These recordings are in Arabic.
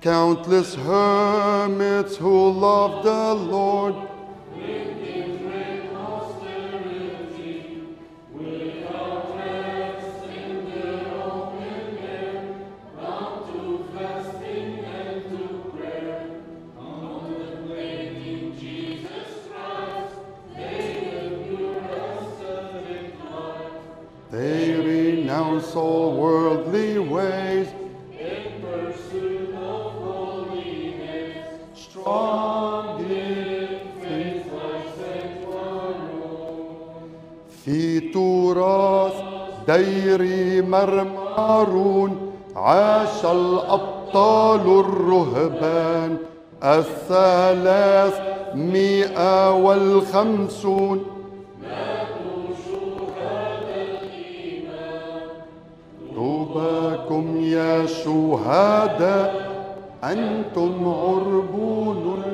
Countless hermits who love the Lord. They renounce دير مرمارون عاش الأبطال الرهبان. الثلاث مئة والخمسون. طوباكم يا شهداء أنتم عربون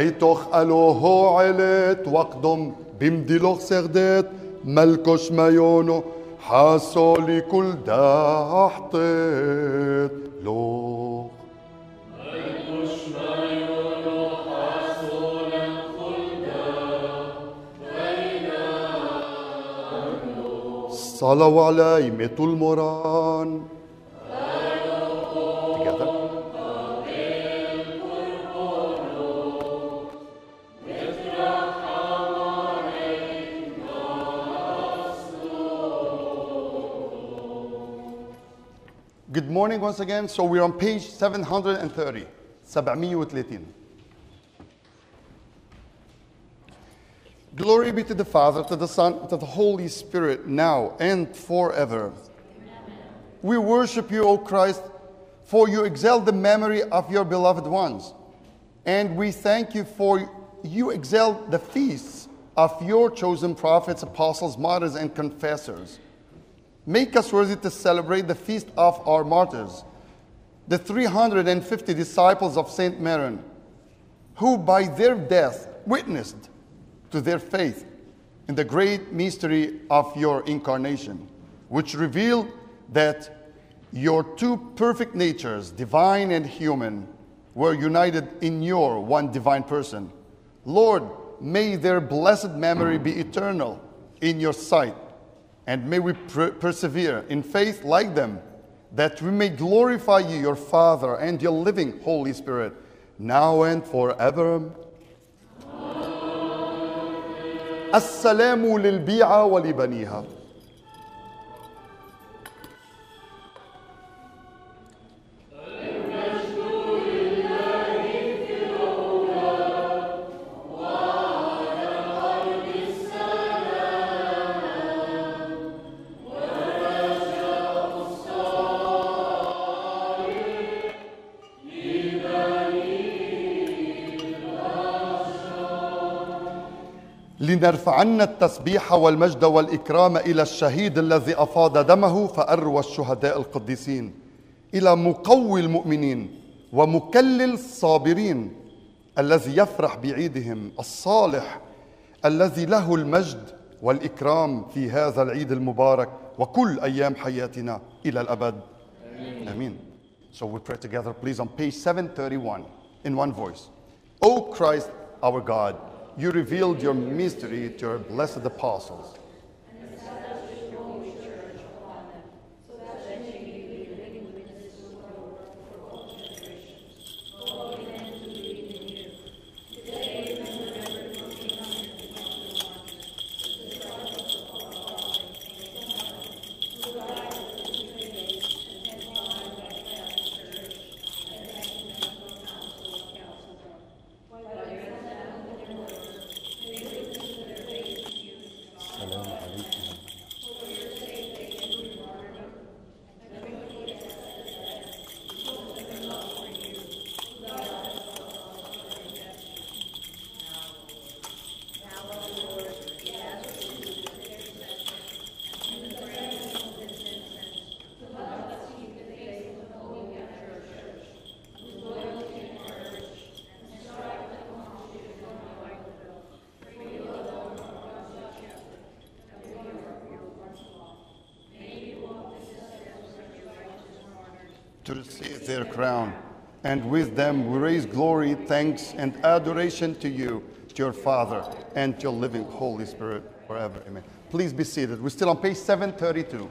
بيتوخ ألوهو علت وقدم بمدلوخ سردت ملكوش مايونو حاسو لكل دا حطيت لوخ صلوا علي ميتوا الموران Good morning once again. So we're on page 730. 730. Glory be to the Father, to the Son, to the Holy Spirit, now and forever. We worship you, O Christ, for you exalt the memory of your beloved ones. And we thank you for you exalt the feasts of your chosen prophets, apostles, martyrs, and confessors. Make us worthy to celebrate the feast of our martyrs, the 350 disciples of Saint Maron, who by their death witnessed to their faith in the great mystery of your incarnation, which revealed that your two perfect natures, divine and human, were united in your one divine person. Lord, may their blessed memory be eternal in your sight, and may we per- persevere in faith like them, that we may glorify you, your Father, and your living Holy Spirit, now and forever. السلام للبيعة ولبنيها لنرفعن التسبيح والمجد والإكرام إلى الشهيد الذي أفاض دمه فأروى الشهداء القديسين. إلى مقوي المؤمنين ومكلل الصابرين الذي يفرح بعيدهم الصالح الذي له المجد والإكرام في هذا العيد المبارك وكل أيام حياتنا إلى الأبد. آمين. So we pray together please on page 731 in one voice. O Christ our God you revealed your mystery to your blessed apostles. And with them we raise glory, thanks, and adoration to you, to your Father, and to your living Holy Spirit forever. Amen. Please be seated. We're still on page 732.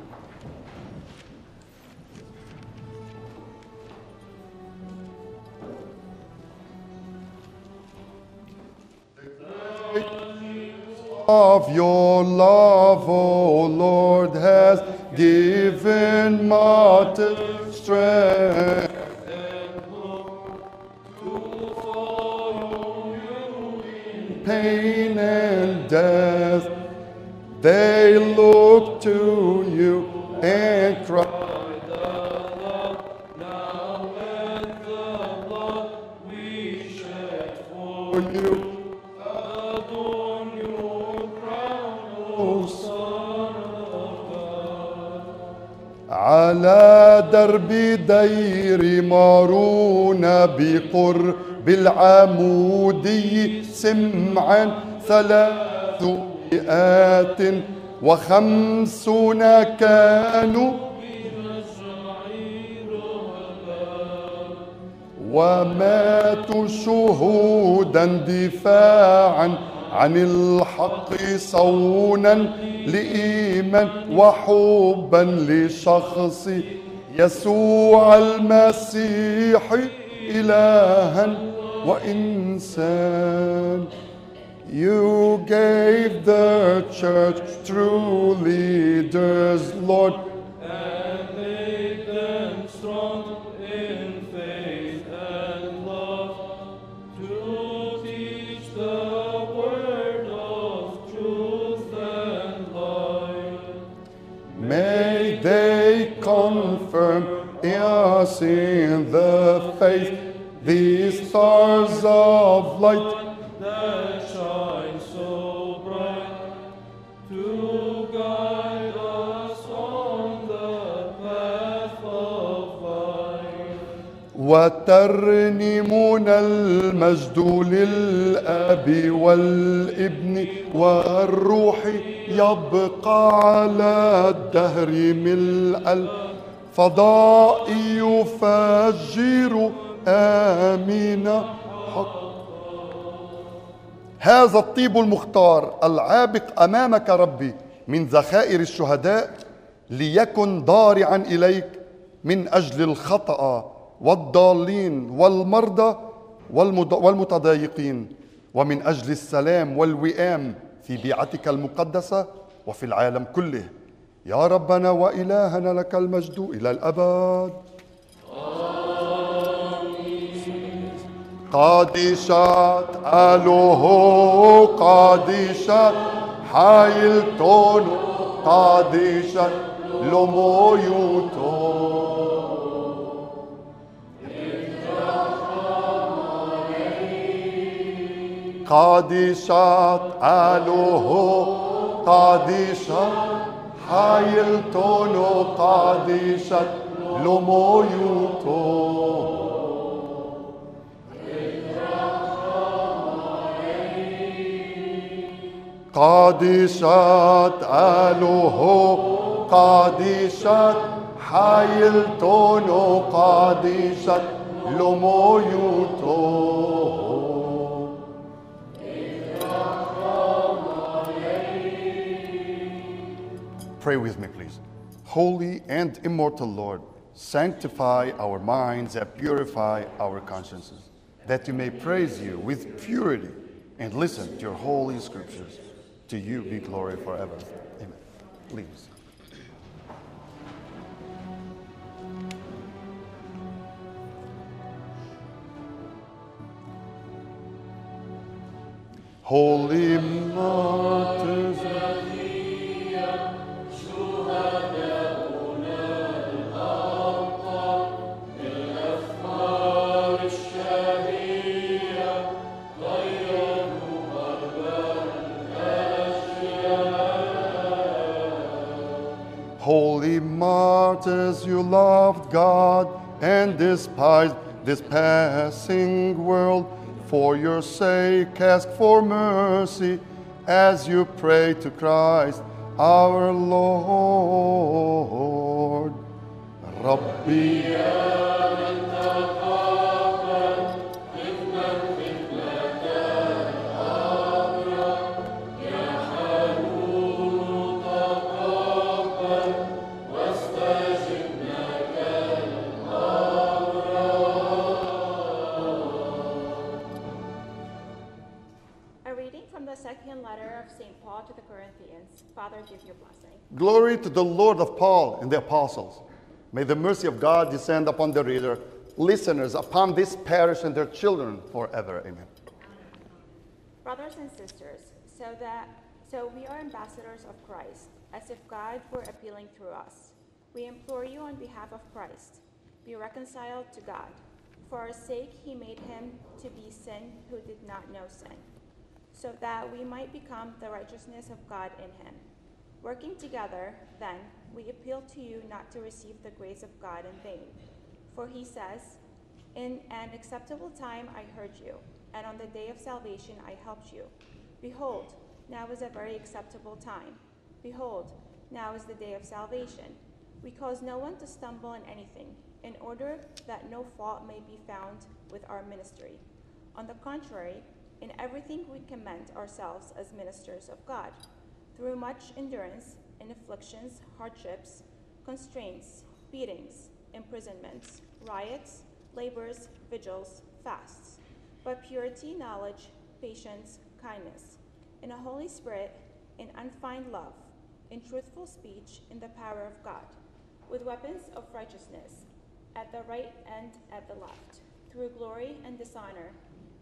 of your love, O Lord, has given martyr strength. Pain and death, they look to you and cry. For you, O على درب دير مارون بقرب العمودي سمعا ثلاث مئات وخمسون كانوا وماتوا شهودا دفاعا عن الحق صونا لإيمان وحبا لشخص يسوع المسيح إلها. وإنسان You gave the church true leaders, Lord, and make them strong in faith and love to teach the word of truth and life. May they confirm us in the faith, These stars of light. that shine so bright to guide us on the path of life. وترنمون المجد للأب والابن والروح يبقى على الدهر ملء الفضاء يفجر آمين. حق. هذا الطيب المختار العابق أمامك ربي من ذخائر الشهداء ليكن ضارعا إليك من أجل الخطأ والضالين والمرضى والمتضايقين ومن أجل السلام والوئام في بيعتك المقدسة وفي العالم كله. يا ربنا وإلهنا لك المجد إلى الأبد. قادشات ألوه قادشات حايلتون قادشات لمويوتو قادشات ألوه قادشات حايلتون قادشات لمويوتو قادشات ألوه قادشات حايلتون قادشات لمويوتو Pray with me, please. Holy and immortal Lord, sanctify our minds and purify our consciences, that we may praise you with purity and listen to your holy scriptures. To you be glory forever. Amen. Please. Holy martyrs. You loved God and despised this passing world. For your sake, ask for mercy as you pray to Christ our Lord. Rabbi Glory to the Lord of Paul and the apostles. May the mercy of God descend upon the reader, listeners, upon this parish and their children forever. Amen. Brothers and sisters, so that so we are ambassadors of Christ, as if God were appealing through us. We implore you on behalf of Christ, be reconciled to God. For our sake he made him to be sin who did not know sin, so that we might become the righteousness of God in him. Working together, then, we appeal to you not to receive the grace of God in vain. For he says, In an acceptable time I heard you, and on the day of salvation I helped you. Behold, now is a very acceptable time. Behold, now is the day of salvation. We cause no one to stumble in anything, in order that no fault may be found with our ministry. On the contrary, in everything we commend ourselves as ministers of God, through much endurance in afflictions, hardships, constraints, beatings, imprisonments, riots, labors, vigils, fasts, but purity, knowledge, patience, kindness, in a Holy Spirit, in unfeigned love, in truthful speech, in the power of God, with weapons of righteousness, at the right and at the left, through glory and dishonor,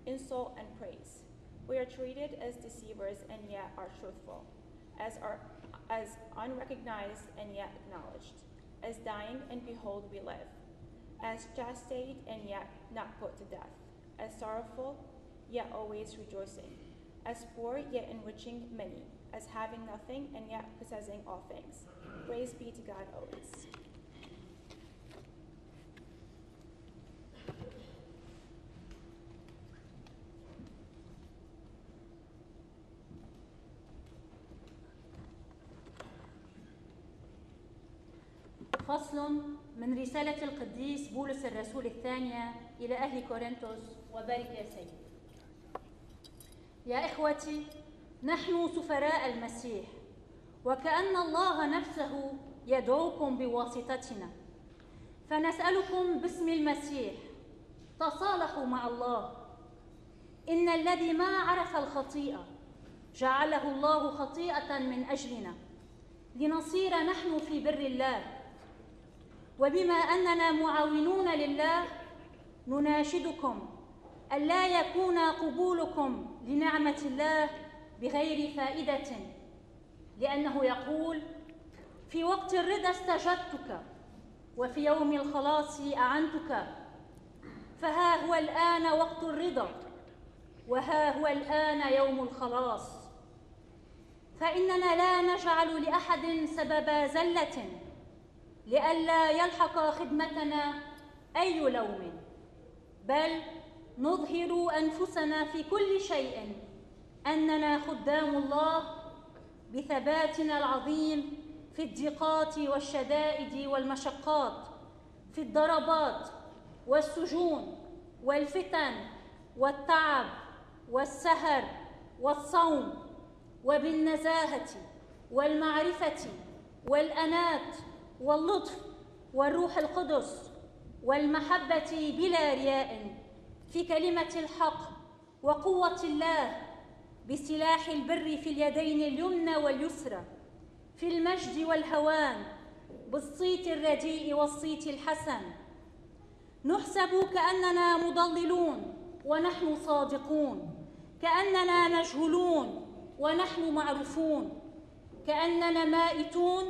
insult and praise. We are treated as deceivers and yet are truthful, as are as unrecognized and yet acknowledged, as dying and behold we live, as chastised and yet not put to death, as sorrowful yet always rejoicing, as poor yet enriching many, as having nothing and yet possessing all things. Praise be to God always. فصل من رسالة القديس بولس الرسول الثانية إلى أهل كورنثوس وبارك يا سيد يا إخوتي نحن سفراء المسيح وكأن الله نفسه يدعوكم بواسطتنا. فنسألكم باسم المسيح تصالحوا مع الله. إن الذي ما عرف الخطيئة جعله الله خطيئة من أجلنا. لنصير نحن في بر الله. وبما أننا معاونون لله نناشدكم الا يكون قبولكم لنعمة الله بغير فائدة لأنه يقول في وقت الرضا استجبتك وفي يوم الخلاص أعنتك فها هو الآن وقت الرضا وها هو الآن يوم الخلاص. فإننا لا نجعل لأحد سبب زلة لئلا يلحق خدمتنا أي لوم. بل نظهر أنفسنا في كل شيء أننا خدام الله بثباتنا العظيم في الضيقات والشدائد والمشقات في الضربات والسجون والفتن والتعب والسهر والصوم وبالنزاهة والمعرفة والأنات واللطف والروح القدس والمحبة بلا رياء في كلمة الحق وقوة الله بسلاح البر في اليدين اليمنى واليسرى في المجد والهوان بالصيت الرديء والصيت الحسن. نحسب كأننا مضللون ونحن صادقون كأننا مجهولون ونحن معروفون كأننا مائتون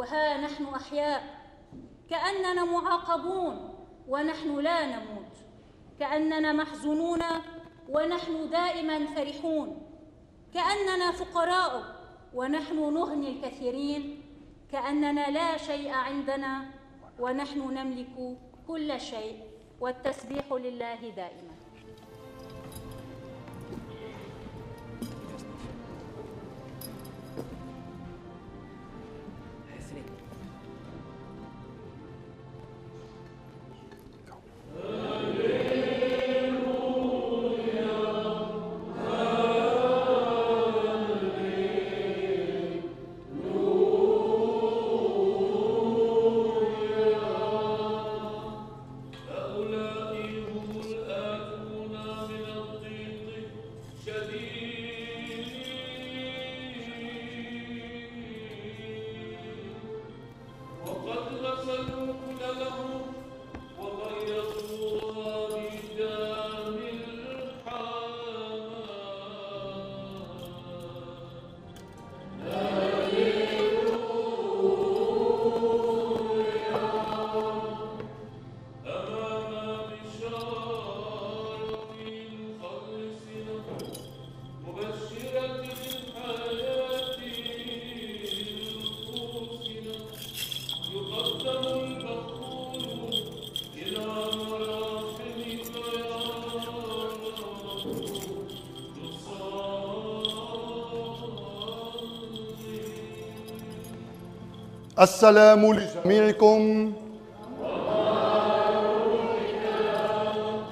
وها نحن أحياء. كأننا معاقبون ونحن لا نموت. كأننا محزونون ونحن دائما فرحون. كأننا فقراء ونحن نغني الكثيرين. كأننا لا شيء عندنا ونحن نملك كل شيء. والتسبيح لله دائما. السلام لجميعكم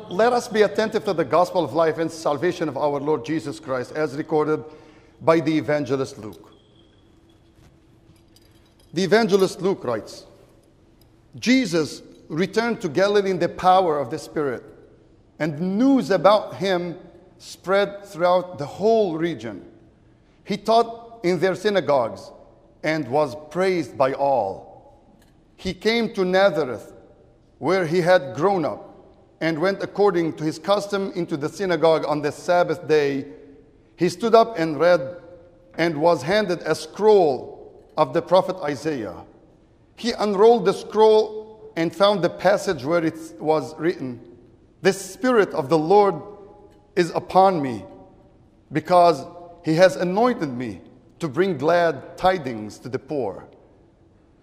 Let us be attentive to the gospel of life and salvation of our Lord Jesus Christ as recorded by the evangelist Luke. The evangelist Luke writes Jesus returned to Galilee in the power of the Spirit, and news about him spread throughout the whole region. He taught in their synagogues and was praised by all. He came to Nazareth, where he had grown up, and went according to his custom into the synagogue on the Sabbath day. He stood up and read, and was handed a scroll of the prophet Isaiah. He unrolled the scroll and found the passage where it was written The Spirit of the Lord is upon me, because he has anointed me to bring glad tidings to the poor.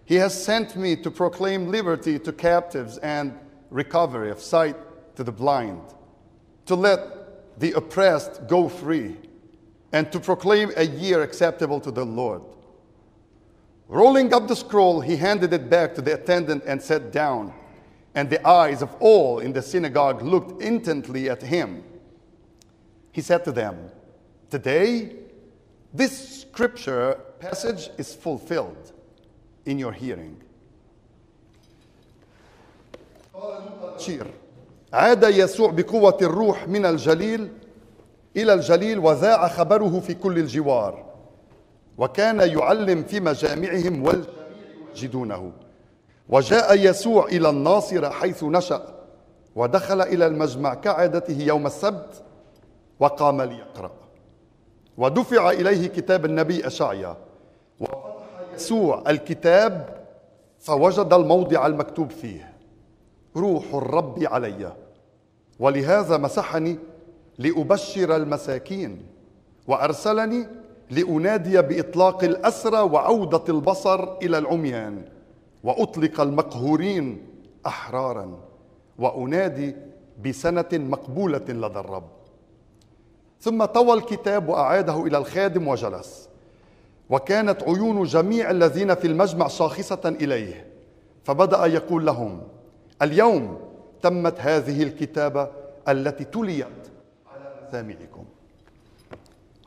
He has sent me to proclaim liberty to captives and recovery of sight to the blind, to let the oppressed go free, and to proclaim a year acceptable to the Lord. Rolling up the scroll, he handed it back to the attendant and sat down. And the eyes of all in the synagogue looked intently at him. He said to them, Today, this scripture passage is fulfilled in your hearing. شير عاد يسوع بقوة الروح من الجليل إلى الجليل وذاع خبره في كل الجوار وكان يعلم في مجامعهم والجميع يجدونه. وجاء يسوع إلى الناصرة حيث نشأ ودخل إلى المجمع كعادته يوم السبت وقام ليقرأ. ودفع إليه كتاب النبي أشعيا. وفتح يسوع الكتاب فوجد الموضع المكتوب فيه. روح الرب علي. ولهذا مسحني لأبشر المساكين وأرسلني لأنادي بإطلاق الأسرى وعودة البصر إلى العميان وأطلق المقهورين أحرارا وأنادي بسنة مقبولة لدى الرب. ثم طوى الكتاب وأعاده إلى الخادم وجلس. وكانت عيون جميع الذين في المجمع شاخصة إليه. فبدأ يقول لهم اليوم تمت هذه الكتابة التي تليت على مسامعكم.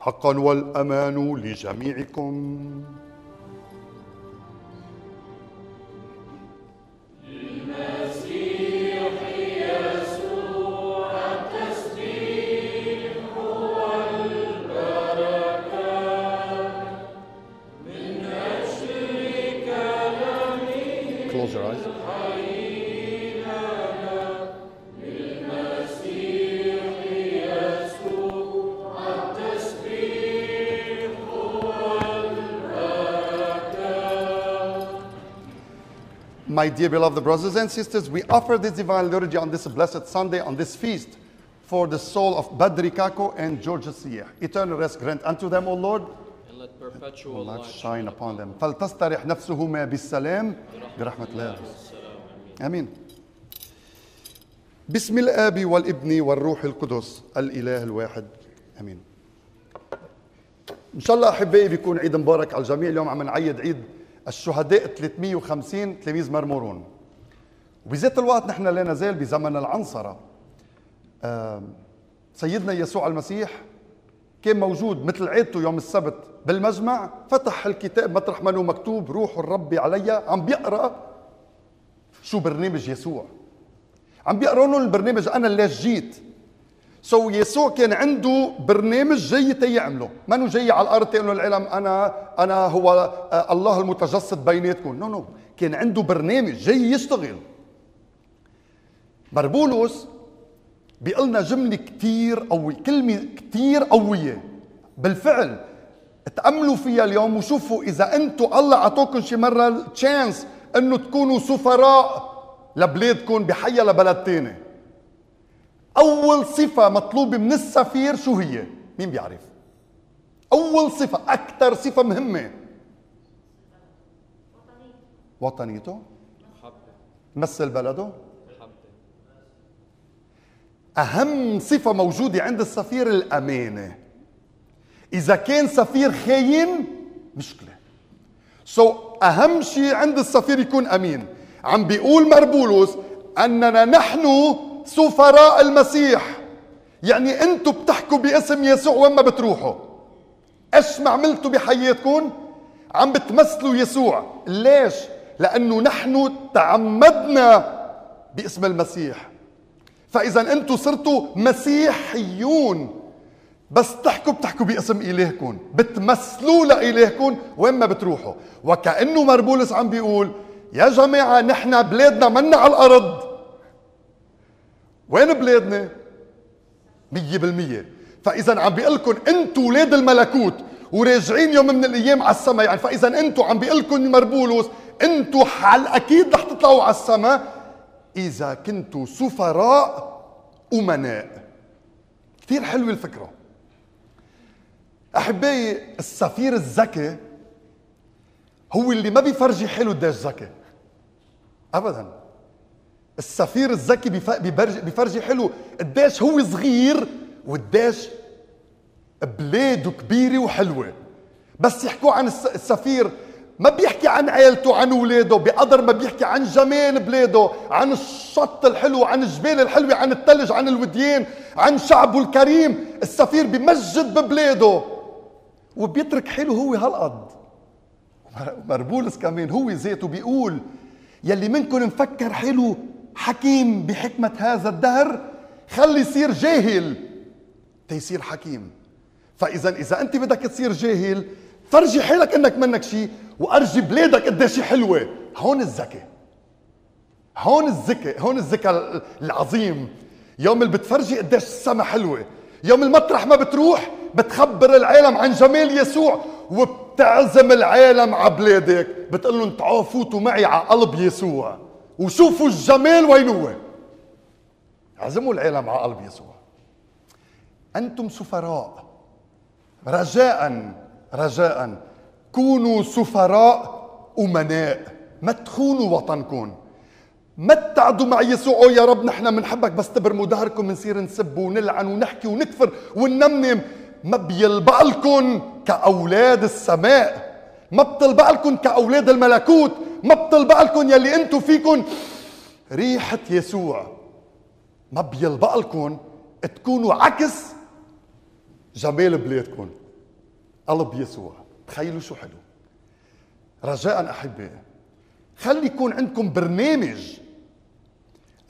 حقا والأمان لجميعكم. My dear beloved brothers and sisters, we offer this divine liturgy on this blessed Sunday, on this feast, for the soul of Badri Kako and Georgia Siyah. Eternal rest grant unto them, O Lord, And let perpetual light light shine upon them. فلتسترح نفسهما بالسلام برحمة الله. آمين. بسم الآب والابن والروح القدس الإله الواحد. آمين. إن شاء الله أحبائي بيكون عيد مبارك على الجميع اليوم عم نعيد عيد الشهداء 350 تلاميذ مرمورون. وبذات الوقت نحن لا نزال بزمن العنصرة. سيدنا يسوع المسيح كان موجود مثل عادته يوم السبت بالمجمع فتح الكتاب مطرح ما مكتوب روح الرب علي عم بيقرأ شو برنامج يسوع عم بيقرأ لهم البرنامج أنا ليش جيت سو so يسوع كان عنده برنامج جاي تيعمله. انه جاي على الأرض تقول العالم أنا أنا هو آه، الله المتجسد بيناتكم. no no. كان عنده برنامج جاي يشتغل. مار بولس بيقول لنا جملة كتير قوية كلمة كتير قوية. بالفعل تأملوا فيها اليوم وشوفوا إذا أنتم الله عطوكم شي مرة chance أنه تكونوا سفراء لبلادكم بحيا لبلد تاني. أول صفة مطلوبة من السفير شو هي؟ مين بيعرف؟ أول صفة أكثر صفة مهمة. وطنيته. مثل بلده. أهم صفة موجودة عند السفير الأمانة. إذا كان سفير خاين مشكلة. سو so, أهم شيء عند السفير يكون أمين. عم بيقول مربولوس أننا نحن سفراء المسيح. يعني أنتم بتحكوا باسم يسوع وين ما بتروحوا. إيش ما عملتوا بحياتكم عم بتمثلوا يسوع. ليش؟ لأنه نحن تعمدنا باسم المسيح. فإذا أنتم صرتوا مسيحيون بس تحكوا بتحكوا باسم إلهكم. بتمثلوا لإلهكم وين ما بتروحوا. وكأنه مربولس عم بيقول يا جماعة نحن بلادنا منا على الأرض. وين بلادنا؟ مية بالمية. فإذا عم بيقول لكم ولاد الملكوت وراجعين يوم من الأيام على السماء. يعني فإذا أنتم عم بيقول لكم مربولوس أنتم على الأكيد رح تطلعوا على السماء. إذا كنتوا سفراء أمناء. كثير حلوة الفكرة. أحبائي السفير الذكي هو اللي ما بيفرجي حاله قديش ذكي. أبداً. السفير الذكي بيفرجي حلو. قديش هو صغير وقديش بلاده كبيرة وحلوة. بس يحكوا عن السفير ما بيحكي عن عيلته عن اولاده بقدر ما بيحكي عن جمال بلاده عن الشط الحلو عن الجبال الحلوة عن الثلج عن الوديان عن شعبه الكريم. السفير بمجد ببلاده وبيترك حاله هو هالقد. مربولس كمان هو ذاته بيقول يلي منكم مفكر حلو حكيم بحكمة هذا الدهر خلي يصير جاهل. تيصير حكيم. فإذا إذا أنت بدك تصير جاهل فرجي حالك إنك منك شيء وأرجي بلادك قديش حلوة. هون الذكي هون الذكي هون الذكاء العظيم. يوم اللي بتفرجي قديش السما حلوة. يوم المطرح ما بتروح بتخبر العالم عن جمال يسوع وبتعزم العالم على بلادك. بتقول لهم تعالوا فوتوا معي على قلب يسوع. وشوفوا الجمال وين هو. عزموا العالم على قلب يسوع. أنتم سفراء. رجاء رجاء. كونوا سفراء أمناء. ما تخونوا وطنكم. ما تتعدوا مع يسوع. يا رب نحن بنحبك بس تبرموا ظهركم بنصير نسب ونلعن ونحكي ونكفر وننمنم ما بيلبق لكم كأولاد السماء. ما بتلبق لكم كأولاد الملكوت. ما بتلبق لكم يلي أنتم فيكم ريحة يسوع ما بيلبق لكم تكونوا عكس جمال بلادكم قلب يسوع تخيلوا شو حلو. رجاء احبائي خلي يكون عندكم برنامج.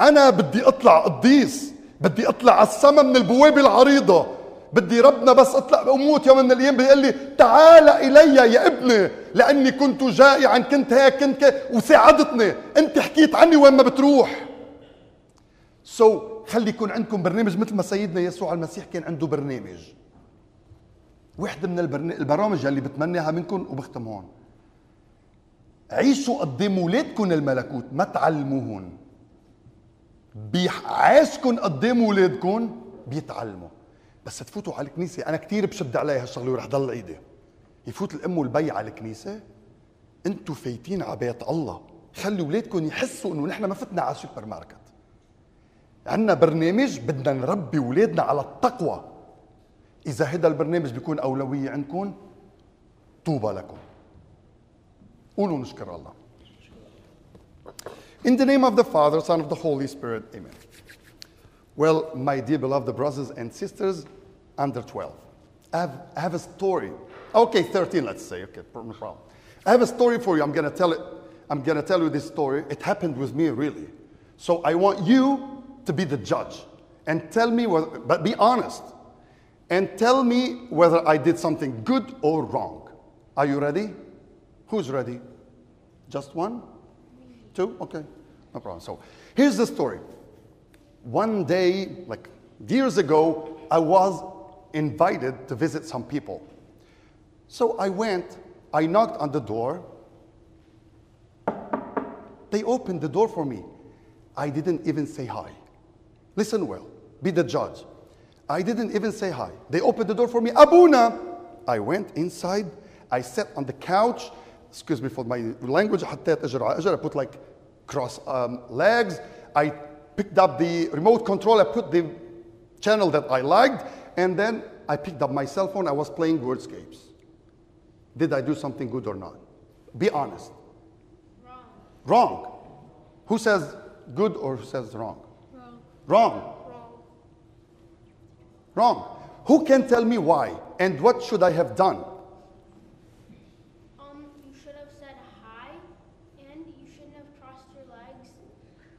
أنا بدي أطلع قديس بدي أطلع على السما من البوابة العريضة. بدي ربنا بس اطلع أموت يوم من الأيام. بيقول لي تعال إلي يا ابني لأني كنت جائعا كنت هيك كنت وساعدتني. أنت حكيت عني وين ما بتروح. سو so, خلي يكون عندكم برنامج مثل ما سيدنا يسوع المسيح كان عنده برنامج. وحده من البرامج اللي بتمناها منكم وبختم هون. عيشوا قدام أولادكم الملكوت ما تعلموهن. بعيشكم قدام اولادكم بيتعلموا. بس تفوتوا على الكنيسة. أنا كثير بشد عليها هالشغلة ورح ضل عيدي يفوت الأم والبي على الكنيسة؟ أنتوا فايتين على بيت الله. خلوا أولادكم يحسوا إنه نحن ما فتنا على السوبر ماركت. عندنا برنامج بدنا نربي أولادنا على التقوى. إذا هذا البرنامج بيكون أولوية عندكم طوبى لكم. قولوا نشكر الله. In the name of the Father, Son of the Holy Spirit, Amen. Well, my dear beloved brothers and sisters, under 12, I have, I have a story. Okay, 13, let's say. Okay, no problem. I have a story for you. I'm going to tell it. I'm going to tell you this story. It happened with me, really. So I want you to be the judge and tell me, whether, but be honest, and tell me whether I did something good or wrong. Are you ready? Who's ready? Just one? Two? Okay, no problem. So here's the story one day, like years ago, I was invited to visit some people. So I went, I knocked on the door. They opened the door for me. I didn't even say hi. Listen well, be the judge. I didn't even say hi. They opened the door for me. Abuna! I went inside. I sat on the couch. Excuse me for my language. I put like cross um, legs. I picked up the remote control. I put the channel that I liked. And then I picked up my cell phone. I was playing wordscapes. Did I do something good or not? Be honest. Wrong. Wrong. Who says good or who says wrong? Wrong. Wrong. Wrong. Wrong. Who can tell me why and what should I have done? Um, you should have said hi, and you shouldn't have crossed your legs.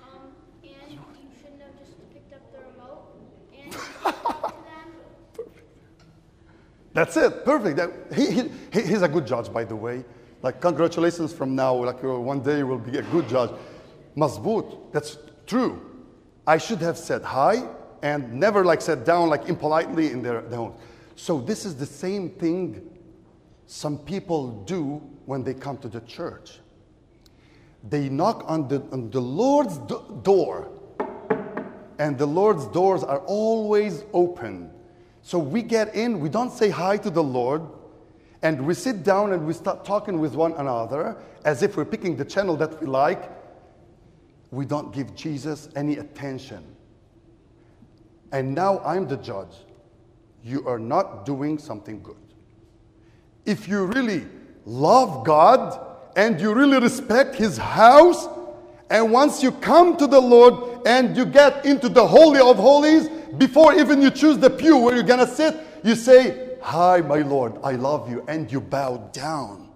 Um, and you shouldn't have just picked up the remote and you should talk to them. That's it. Perfect. That- He, he, he- he's a good judge, by the way. Like, congratulations from now. Like, uh, one day you will be a good judge. Mazboot. That's true. I should have said hi and never like sat down like impolitely in their, their homes. So this is the same thing some people do when they come to the church. They knock on the, on the Lord's do- door and the Lord's doors are always open. So we get in, we don't say hi to the Lord, and we sit down and we start talking with one another as if we're picking the channel that we like. We don't give Jesus any attention. And now I'm the judge. You are not doing something good. If you really love God and you really respect His house, and once you come to the Lord and you get into the Holy of Holies, before even you choose the pew where you're gonna sit, you say, Hi, my Lord, I love you, and you bow down.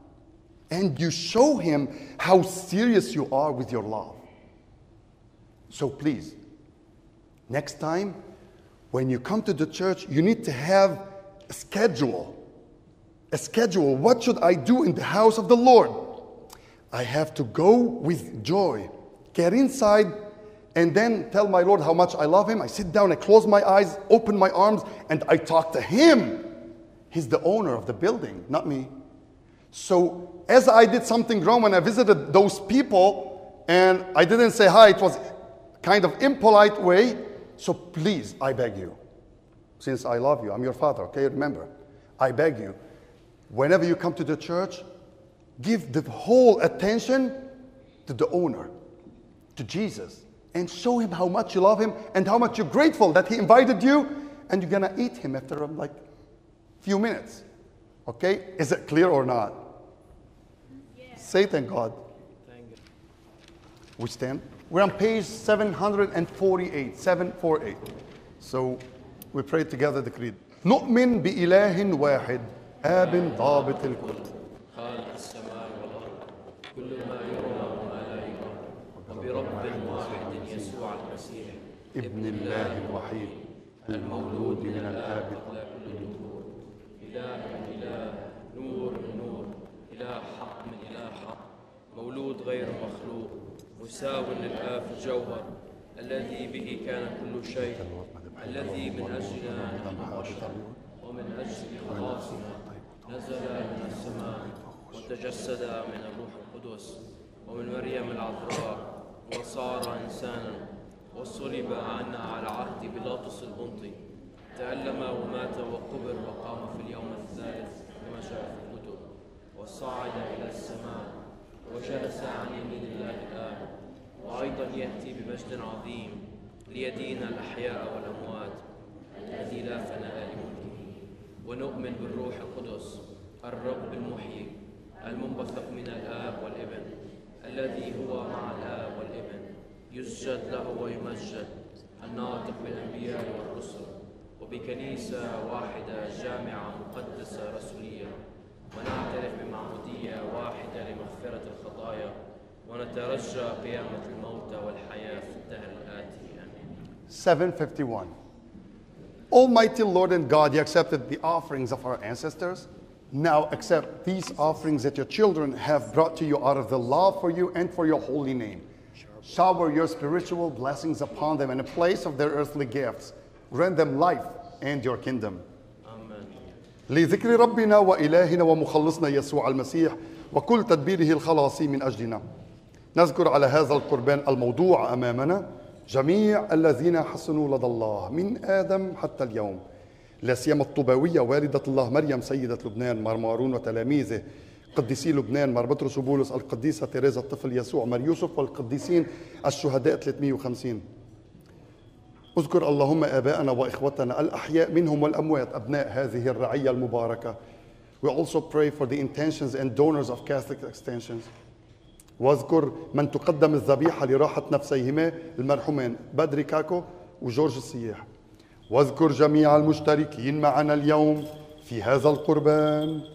And you show Him how serious you are with your love. So please, next time when you come to the church, you need to have a schedule. A schedule. What should I do in the house of the Lord? I have to go with joy, get inside, and then tell my Lord how much I love Him. I sit down, I close my eyes, open my arms, and I talk to Him. He's the owner of the building, not me. So, as I did something wrong when I visited those people and I didn't say hi, it was kind of impolite way. So, please, I beg you, since I love you, I'm your father, okay? Remember, I beg you, whenever you come to the church, give the whole attention to the owner, to Jesus, and show him how much you love him and how much you're grateful that he invited you, and you're gonna eat him after um, like few minutes. Okay? Is it clear or not? Say thank God. We stand. We're on page 748, 748. So we pray together the creed. نؤمن بإله واحد آب ضابط الكل ابن الله الوحيد المولود من الآب إله من إله نور من نور إله حق من إله حق مولود غير مخلوق مساو للآب الجوهر الذي به كان كل شيء الذي من أجلنا نحن بشر ومن أجل خلاصنا نزل من السماء وتجسد من الروح القدس ومن مريم العذراء وصار إنسانا وصلب عنا على عهد بيلاطس البنطي تألم ومات وقبر وقام في اليوم الثالث كما جاء في الكتب. وصعد إلى السماء وجلس عن يمين الله الآب. وأيضا يأتي بمجد عظيم ليدين الأحياء والأموات. الذي لا فناء لملكه. ونؤمن بالروح القدس الرب المحيي المنبثق من الآب والابن الذي هو مع الآب والابن. يسجد له ويمجد الناطق بالأنبياء والرسل وبكنيسة واحدة جامعة مقدسة رسولية ونعترف بمعمودية واحدة لمغفرة الخطايا ونترجى قيامة الموتى والحياة في الدهر الآتي آمين 751. Almighty Lord and God, you accepted the offerings of our ancestors. Now accept these offerings that your children have brought to you out of the love for you and for your holy name. Shower your spiritual blessings upon them in place of their earthly gifts. Grant them life and your kingdom. لذكر ربنا وإلهنا ومخلصنا يسوع المسيح وكل تدبيره الخلاصي من أجلنا. نذكر على هذا القربان الموضوع أمامنا. جميع الذين حسنوا لدى الله من آدم حتى اليوم. لا سيما الطوباوية والدة الله مريم سيدة لبنان مار مارون وتلاميذه. قديسي لبنان مار بطرس وبولس القديسة تيريزا الطفل يسوع مار يوسف والقديسين الشهداء 350 اذكر اللهم آباءنا وإخوتنا الأحياء منهم والأموات أبناء هذه الرعية المباركة. We also pray for the intentions and donors of Catholic extensions. واذكر من تقدم الذبيحة لراحة نفسيهما المرحومين بدري كاكو وجورج السياح. واذكر جميع المشتركين معنا اليوم في هذا القربان.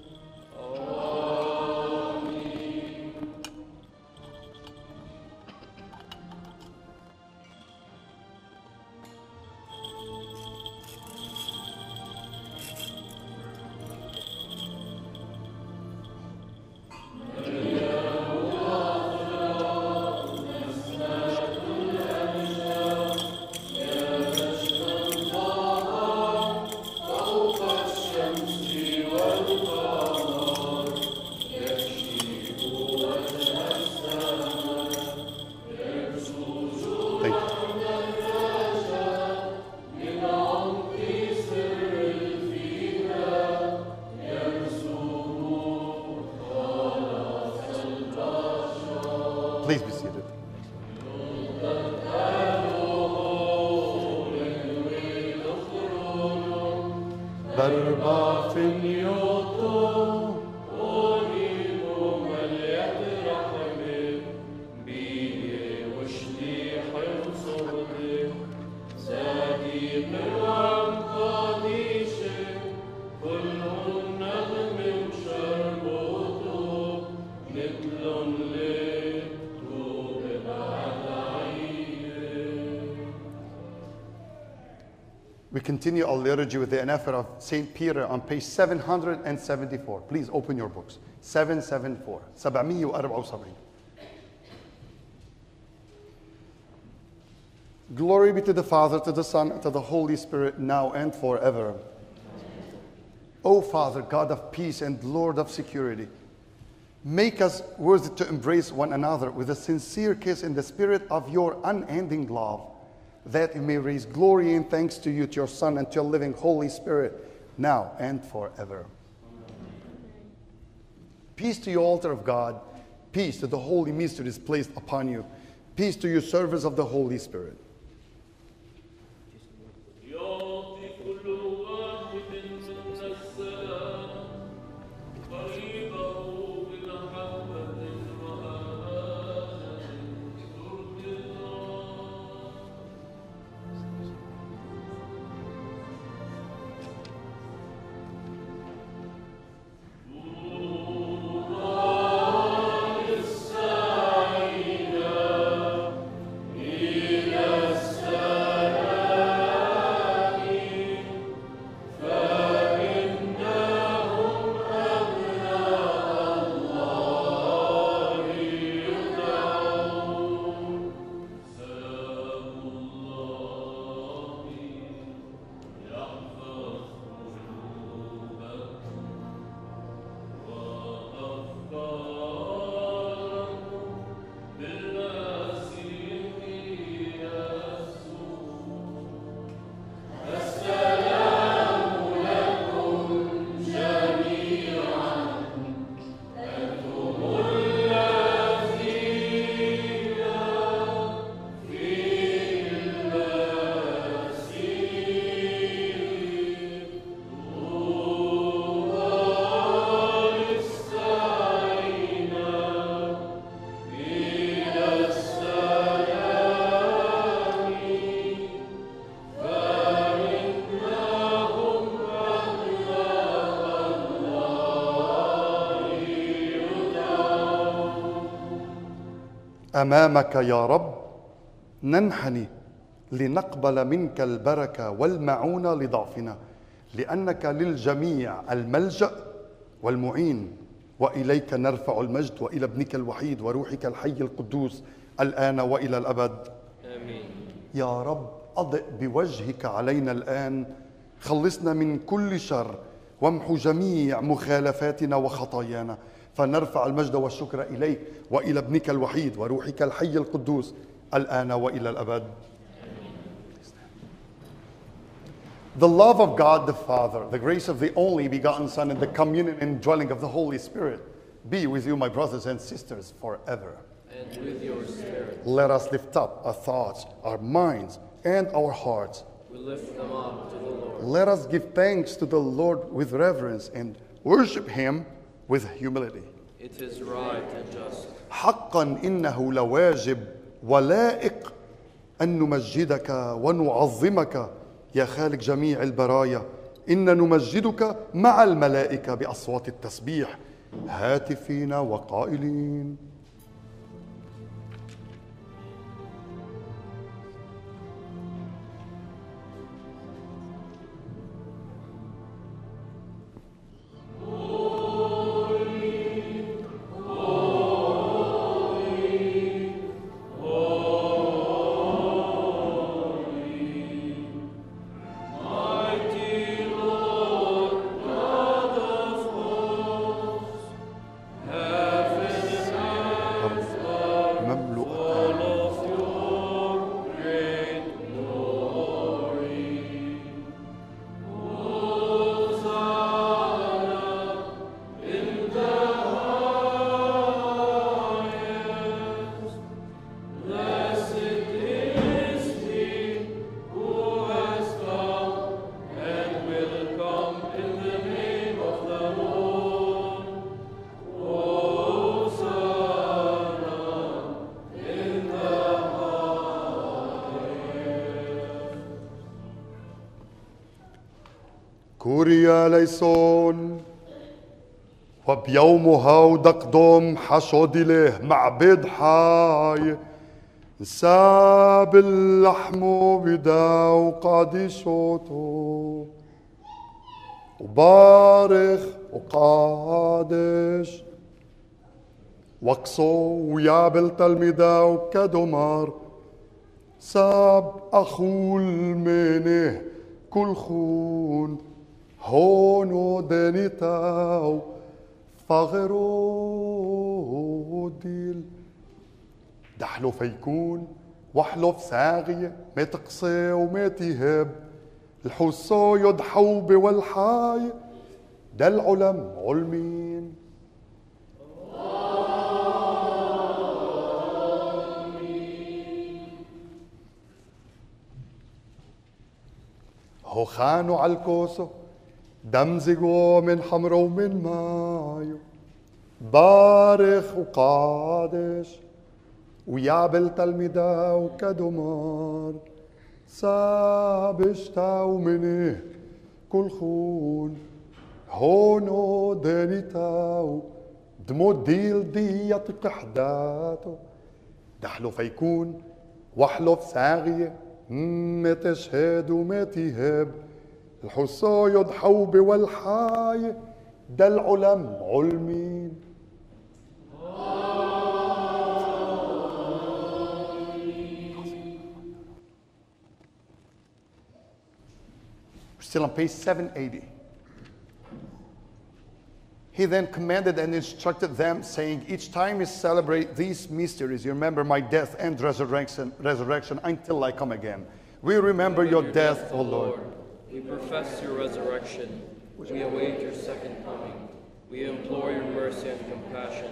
Continue our liturgy with the anaphora of St. Peter on page 774. Please open your books. 774. 774. Glory be to the Father, to the Son, and to the Holy Spirit, now and forever. O Father, God of peace and Lord of security, make us worthy to embrace one another with a sincere kiss in the spirit of your unending love, that we may raise glory and thanks to you, to your Son, and to your living Holy Spirit, now and forever. Peace to you, altar of God. Peace to the holy mystery is placed upon you. Peace to you, servants of the Holy Spirit. أمامك يا رب ننحني لنقبل منك البركة والمعونة لضعفنا لأنك للجميع الملجأ والمعين. وإليك نرفع المجد وإلى ابنك الوحيد وروحك الحي القدوس الآن وإلى الأبد. آمين. يا رب أضئ بوجهك علينا الآن. خلصنا من كل شر وامحو جميع مخالفاتنا وخطايانا. فنرفع المجد والشكر إليك وإلى ابنك الوحيد وروحك الحي القدوس الآن وإلى الأبد The love of God the Father, the grace of the only begotten Son, and the communion and dwelling of the Holy Spirit be with you, my brothers and sisters, forever. and with your spirit. Let us lift up our thoughts, our minds, and our hearts. We lift them up to the Lord. Let us give thanks to the Lord with reverence and worship Him with humility. It is right and just. حقا إنه لواجب ولائق أن نمجدك ونعظمك يا خالق جميع البرايا إن نمجدك مع الملائكة بأصوات التسبيح هاتفين وقائلين ليسون وبيوم هاو دقدم حشود له معبد حاي. ساب اللحم بداو قادشوتو. وبارخ وقادش. وقصو ويابل تلميذا وكدمار ساب أخول منه كل خون دنيتاو فغرو ديل. دحلو فيكون وحلف ساغية ما تقصي وما تهب. الحصو يضحو والحاي ده العلم علمين. هو خانوا على الكوسو دمزجوا من حمرو ومن مايو بارخ وقادش ويعبل تلميذا وكدمار سابشتا ومنه كل خون هونو دانيتاو دمو ديل ديت قحداتو دحلو فيكون واحلف ساغية ما تشهد وما الحصو يضحو والحاي ده العلم علمين We're still on page 780. He then commanded and instructed them, saying, Each time you celebrate these mysteries, you remember my death and resurrection, resurrection until I come again. We remember your death, O Lord. We profess your resurrection. We await your second coming. We implore your mercy and compassion.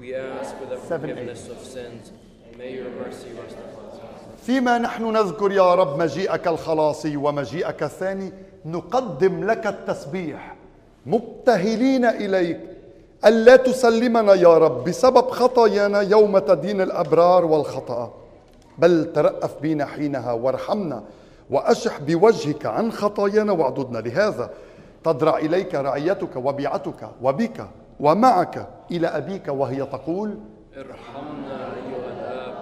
We ask for the forgiveness of sins. May your mercy rest upon us. فيما نحن نذكر يا رب مجيئك الخلاصي ومجيئك الثاني نقدم لك التسبيح مبتهلين اليك الا تسلمنا يا رب بسبب خطايانا يوم تدين الابرار والخطا بل ترأف بنا حينها وارحمنا واشح بوجهك عن خطايانا واعضدنا لهذا تضرع اليك رعيتك وبيعتك وبك ومعك الى ابيك وهي تقول ارحمنا أيها الآب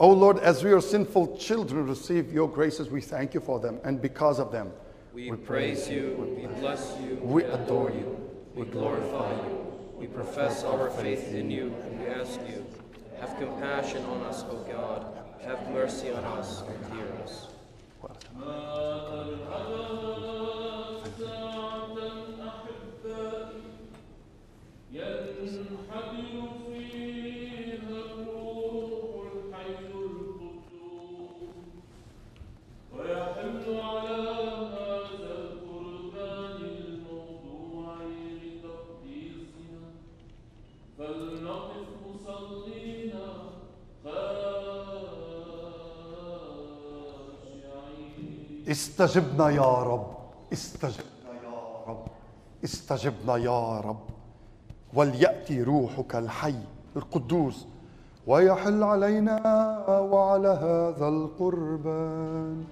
O Lord, as we are sinful children, receive your graces. We thank you for them, and because of them, We praise you, we bless you, We adore you. we glorify you. We profess our faith in you, and we ask you, Have compassion on us, O God. Have mercy on us and hear us. استجبنا يا رب استجبنا يا رب استجبنا يا رب. وليأتي روحك الحي القدوس ويحل علينا وعلى هذا القربان.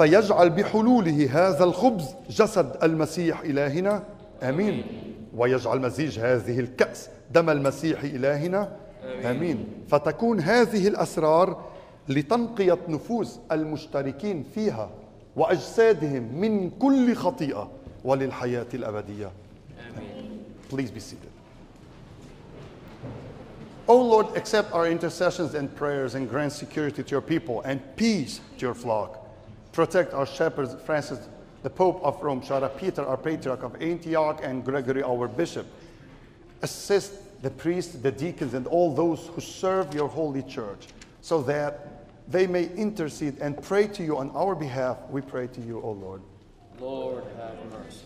فيجعل بحلوله هذا الخبز جسد المسيح إلهنا. آمين. ويجعل مزيج هذه الكأس دم المسيح إلهنا. آمين. فتكون هذه الأسرار لتنقية نفوس المشتركين فيها وأجسادهم من كل خطيئة وللحياة الأبدية. Please be seated. O Lord, accept our intercessions and prayers and grant security to your people and peace to your flock. Protect our shepherds, Francis, the Pope of Rome, Shara Peter, our patriarch of Antioch, and Gregory, our bishop. Assist the priests, the deacons, and all those who serve your holy church so that they may intercede and pray to you on our behalf. We pray to you, O Lord. Lord, have mercy.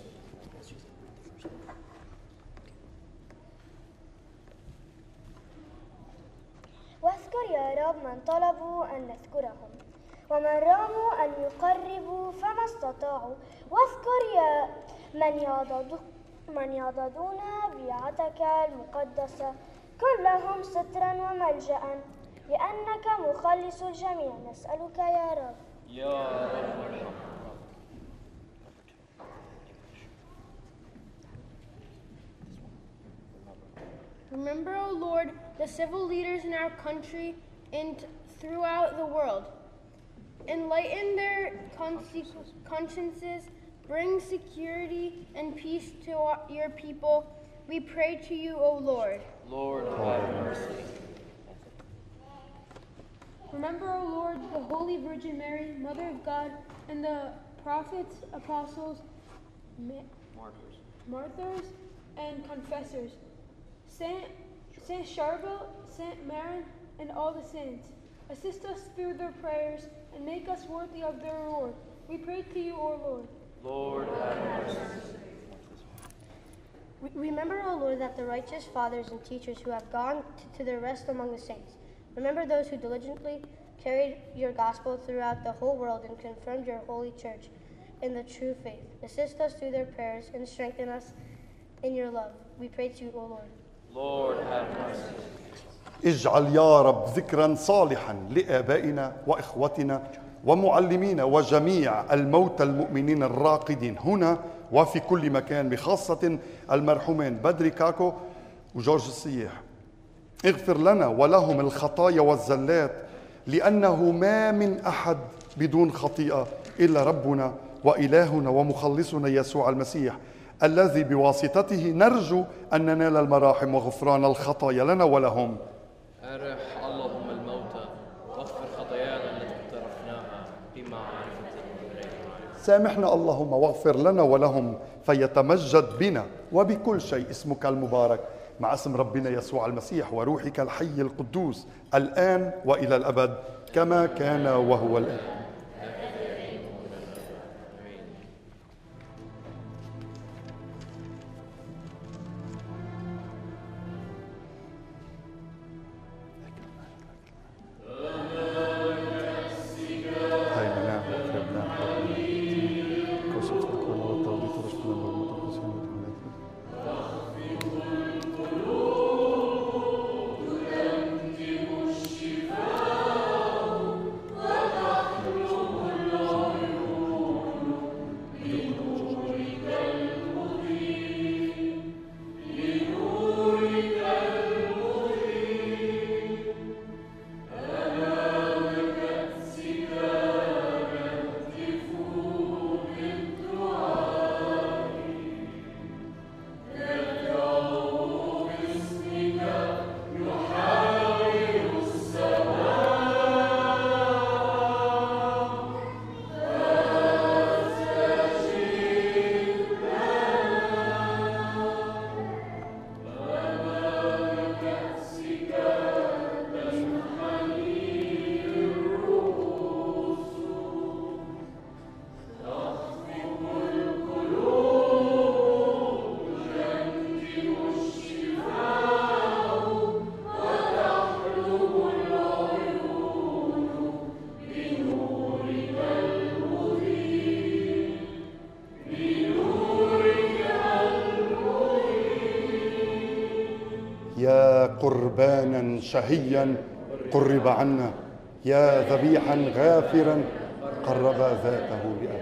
واذكر يا رب من طلبوا أن نذكرهم ومن راموا أن يقربوا فما استطاعوا. واذكر يا من يعضد من يعضدون بيعتك المقدسة كن لهم سترا وملجأ لأنك مخلص الجميع. نسألك يا رب. يا رب Remember, O Lord, the civil leaders in our country and throughout the world. Enlighten their consciences, bring security and peace to our- your people. We pray to you, O Lord. Lord, have mercy. Remember, O Lord, the Holy Virgin Mary, Mother of God, and the prophets, apostles, ma- Martyrs. martyrs, and confessors. Saint, Saint Charbel, Saint Marin, and all the saints. Assist us through their prayers and make us worthy of their reward. We pray to you, O Lord. Lord, have mercy. Remember, O Lord, that the righteous fathers and teachers who have gone to their rest among the saints. Remember those who diligently carried your gospel throughout the whole world and confirmed your holy church in the true faith. Assist us through their prayers and strengthen us in your love. We pray to you, O Lord. Lord, have mercy. اجعل يا رب ذكرا صالحا لآبائنا وإخوتنا ومعلمينا وجميع الموتى المؤمنين الراقدين هنا وفي كل مكان بخاصة المرحومين بدري كاكو وجورج السياح. اغفر لنا ولهم الخطايا والزلات لأنه ما من أحد بدون خطيئة إلا ربنا وإلهنا ومخلصنا يسوع المسيح الذي بواسطته نرجو أن ننال المراحم وغفران الخطايا لنا ولهم أرح اللهم الموتى واغفر خطايانا التي اقترفناها بمعرفة وغير معرفة سامحنا اللهم واغفر لنا ولهم فيتمجد بنا وبكل شيء اسمك المبارك. مع اسم ربنا يسوع المسيح وروحك الحي القدوس الآن وإلى الأبد كما كان وهو الآن. قربانا شهيا قرب عنا. يا ذبيحا غافرا قرب ذاته لأبيه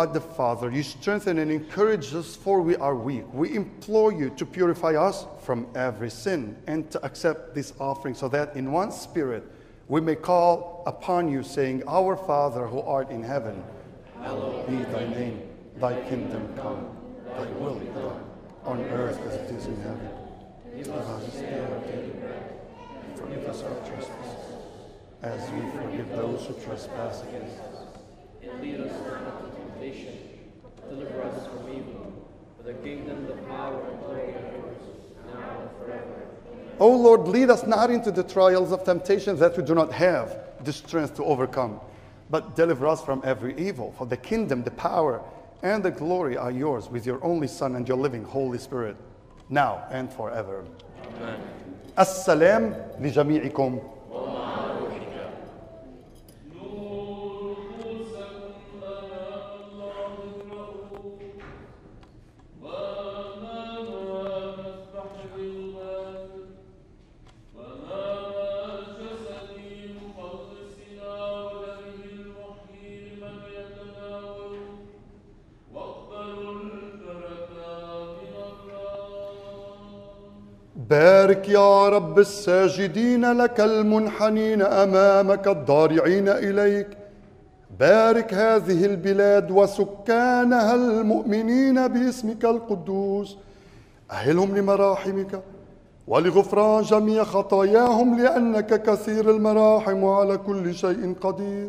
God the Father, you strengthen and encourage us, for we are weak. We implore you to purify us from every sin and to accept this offering, so that in one spirit we may call upon you, saying, Our Father who art in heaven, hallowed be thy name. Thy kingdom come, thy will be done, on earth as it is in heaven. Give us this day our daily bread, and forgive us our trespasses, as we forgive those who trespass against us. And lead us not temptation, but deliver us from evil. For the kingdom, the power, and glory are yours, now and forever. O Lord, lead us not into the trials of temptation that we do not have the strength to overcome, but deliver us from every evil. For the kingdom, the power, and the glory are yours with your only Son and your living Holy Spirit, now and forever. Amen. السلام لجميعكم بارك يا رب الساجدين لك المنحنين أمامك الضارعين إليك. بارك هذه البلاد وسكانها المؤمنين باسمك القدوس. أهلهم لمراحمك ولغفران جميع خطاياهم لأنك كثير المراحم وعلى كل شيء قدير.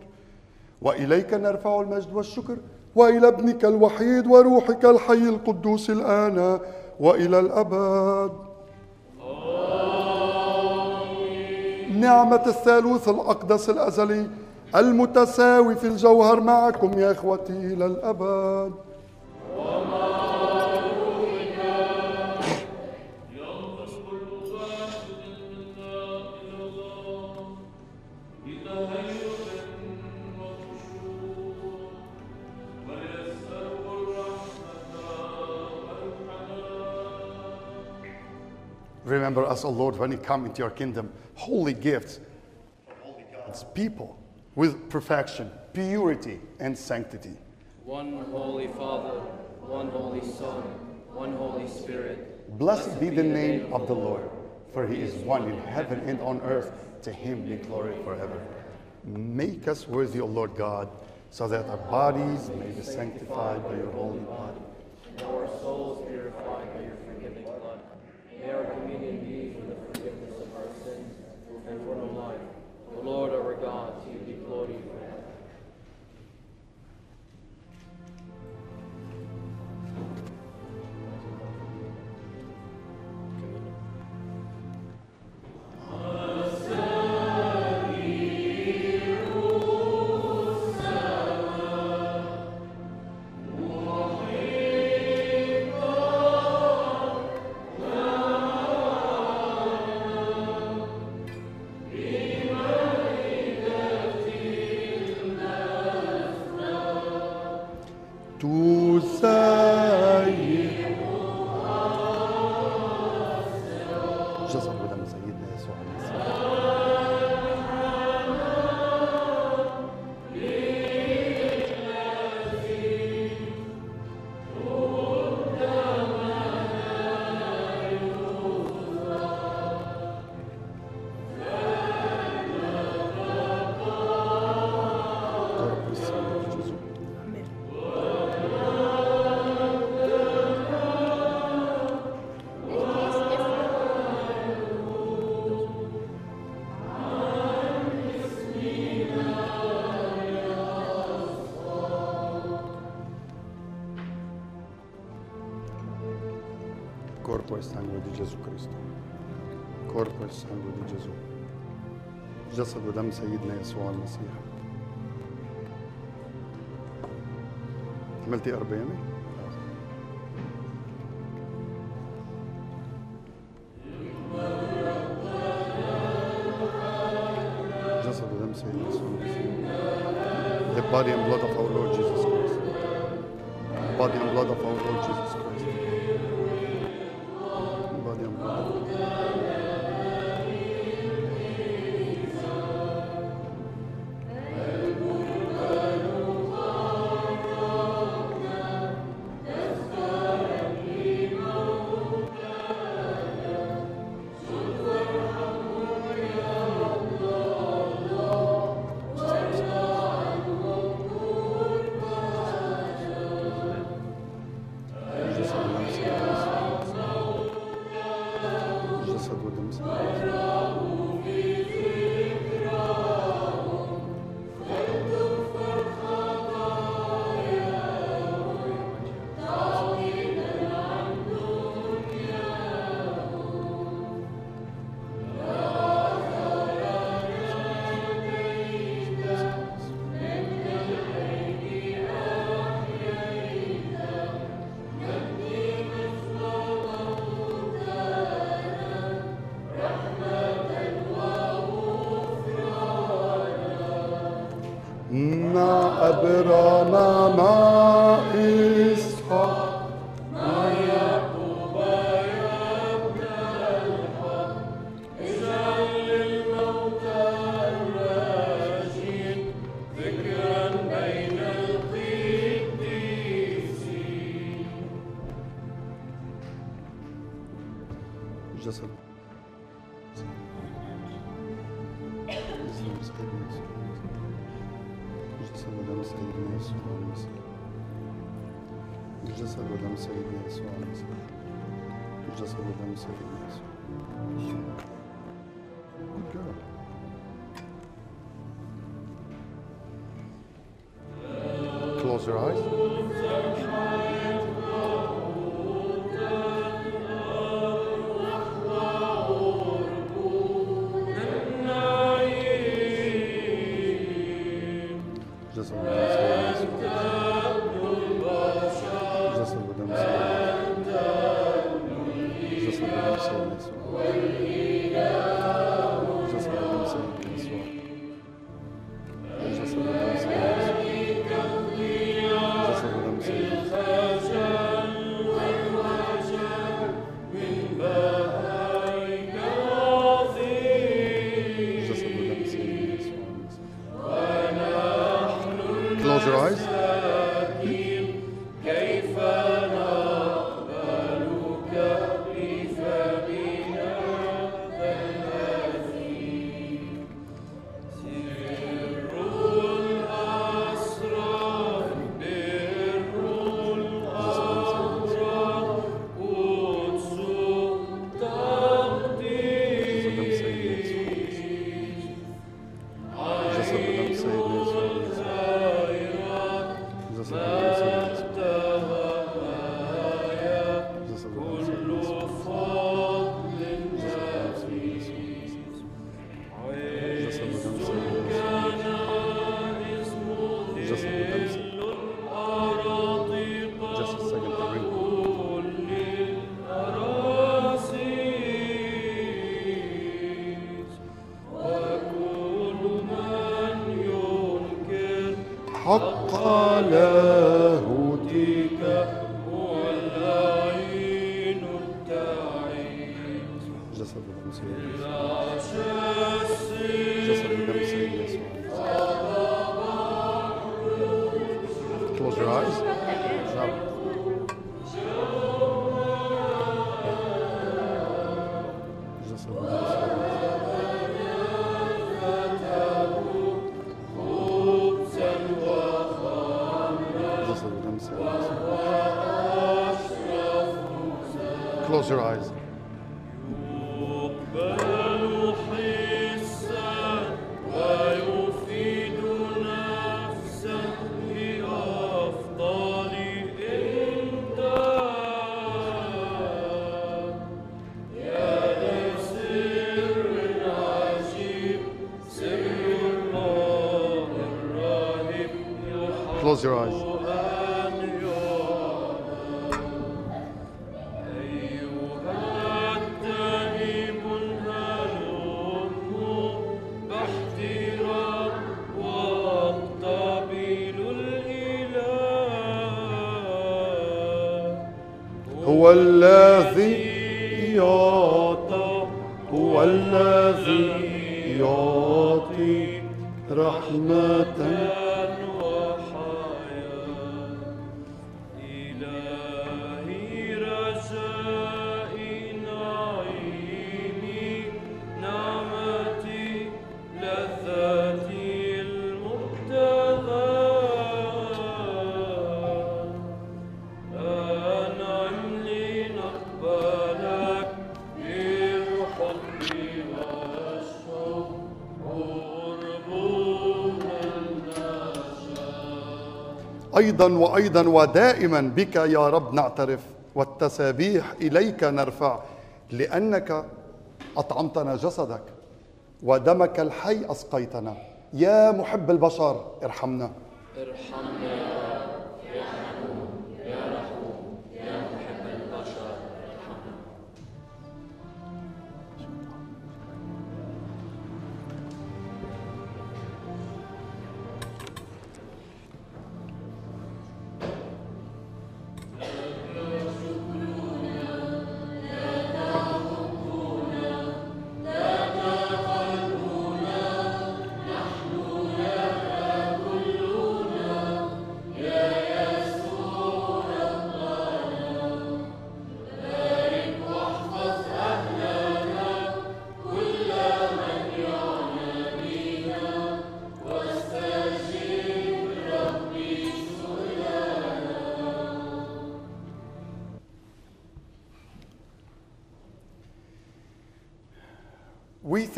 وإليك نرفع المجد والشكر وإلى ابنك الوحيد وروحك الحي القدوس الآن وإلى الأبد. نعمة الثالوث الأقدس الأزلي المتساوي في الجوهر معكم يا إخوتي إلى الأبد. Remember us, O Lord, when you come into your kingdom, holy gifts for holy God's people with perfection, purity, and sanctity. One Holy Father, one Holy Son, one Holy Spirit. Blessed be the name of the Lord, for he is one in heaven and on earth. To him be glory forever. Make us worthy, O Lord God, so that our bodies may be sanctified by your holy body. and our souls purified by your forgiving blood. May our communion be for the forgiveness of our sins and for the life. the Lord our God, Corpus sangue di Gesù Cristo Corpus sangue di Gesù جسد ودم سيدنا يسوع المسيح عملتي 40 just on the Close your eyes. أيضا وأيضا ودائما بك يا رب نعترف والتسابيح إليك نرفع لأنك أطعمتنا جسدك ودمك الحي أسقيتنا. يا محب البشر ارحمنا.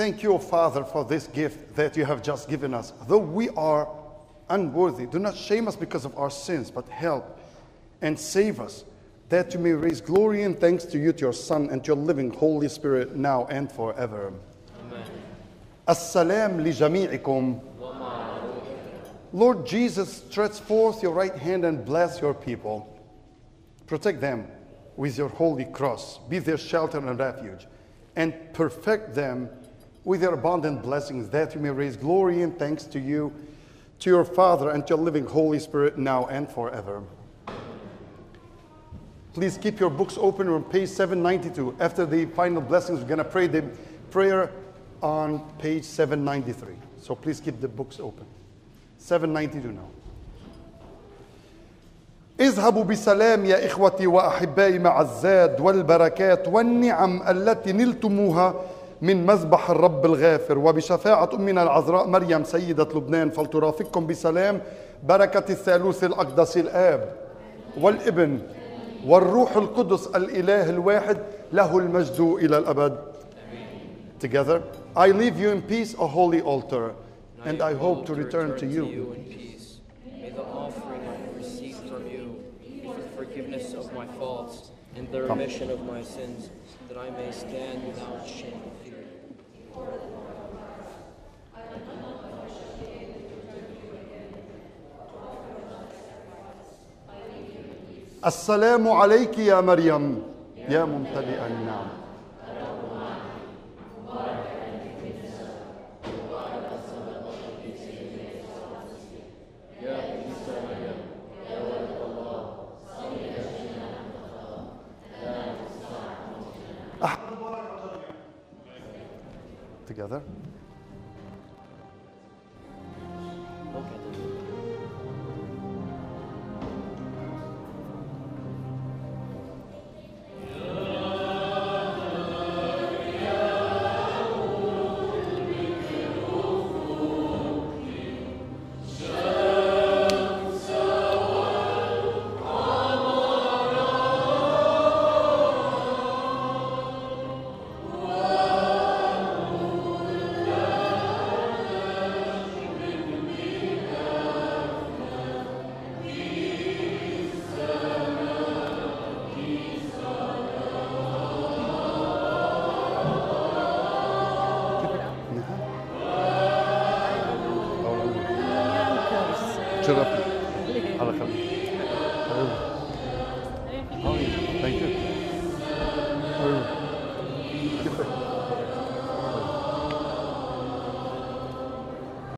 Thank you, Father, for this gift that you have just given us. Though we are unworthy, do not shame us because of our sins, but help and save us that you may raise glory and thanks to you, to your Son, and to your living Holy Spirit now and forever. Amen. Assalam li jami'ikum. Lord Jesus, stretch forth your right hand and bless your people. Protect them with your holy cross. Be their shelter and refuge. And perfect them with your abundant blessings, that you may raise glory and thanks to you, to your Father, and to your living Holy Spirit, now and forever. Please keep your books open on page 792. After the final blessings, we're going to pray the prayer on page 793. So please keep the books open. 792 now. اذهبوا بسلام يا إخوتي وأحبائي مع الزاد والبركات والنعم التي نلتموها من مذبح الرب الغافر وبشفاعة أمنا العذراء مريم سيدة لبنان فلترافقكم بسلام بركة الثالوث الأقدس الآب والابن والروح القدس الإله الواحد له المجد إلى الأبد Together, I leave you in peace, a holy altar, and I hope to return to you. in peace. May the offering I received from you be for the forgiveness of my faults and the remission of my sins, that I may stand without shame. السلام عليك يا مريم. يا ممتلئ النعم Together.